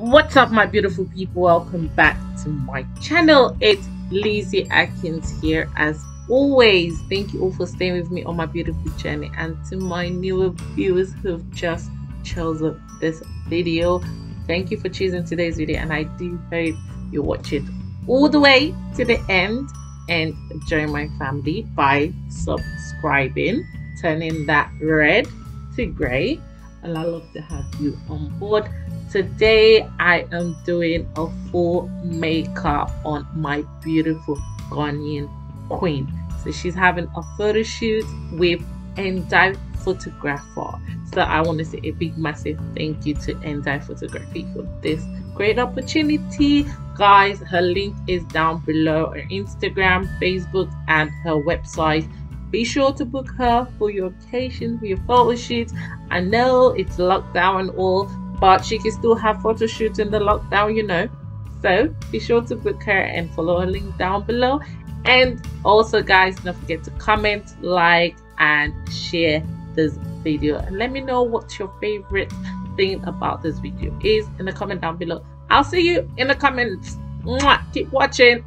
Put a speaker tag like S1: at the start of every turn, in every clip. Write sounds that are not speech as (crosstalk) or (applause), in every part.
S1: What's up, my beautiful people? Welcome back to my channel. It's Lizzy Akins here, as always. Thank you all for staying with me on my beautiful journey, and to my newer viewers who've just chosen this video, thank you for choosing today's video, and I do hope you watch it all the way to the end and join my family by subscribing, turning that red to grey, and I love to have you on board today i am doing a full makeup on my beautiful ghanaian queen. So she's having a photo shoot with Endive photographer. So i want to say a big massive thank you to Endive photography for this great opportunity. Guys her link is down below her instagram facebook and her website. Be sure to book her for your occasion for your photo shoots. I know it's lockdown and all but she can still have photo shoots in the lockdown, you know. So be sure to book her and follow her link down below. And also, guys, don't forget to comment, like, and share this video. And let me know what your favorite thing about this video is in the comment down below. I'll see you in the comments. Mwah! Keep watching.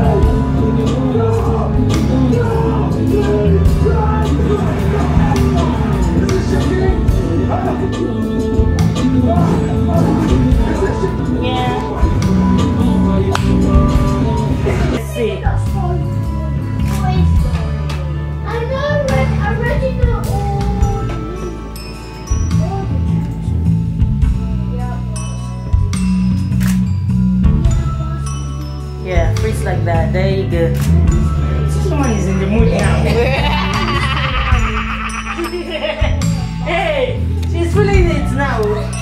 S2: Oh, Yeah, there you go. Someone is in the mood now. (laughs) (laughs) hey, she's feeling it now.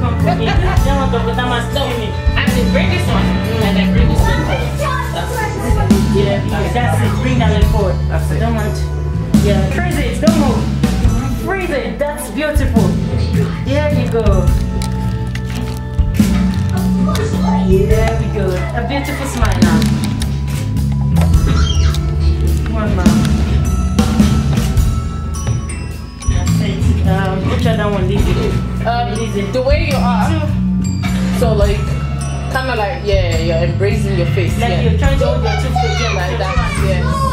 S1: No,
S2: kill me.
S1: and then bring this one, and then bring this one.
S2: Yeah, that's it. Bring that leg forward.
S1: That's it.
S2: Don't want. Yeah, freeze it. Don't move. Freeze it. That's beautiful. There you go. There we go. A beautiful smile now. One more. Um, which other one? Lizzy.
S1: Um,
S2: Lizzy.
S1: the way you are, so like, kind of like, yeah, you're embracing your face,
S2: Like
S1: yeah.
S2: you're trying to hold your two feet
S1: like that, yeah.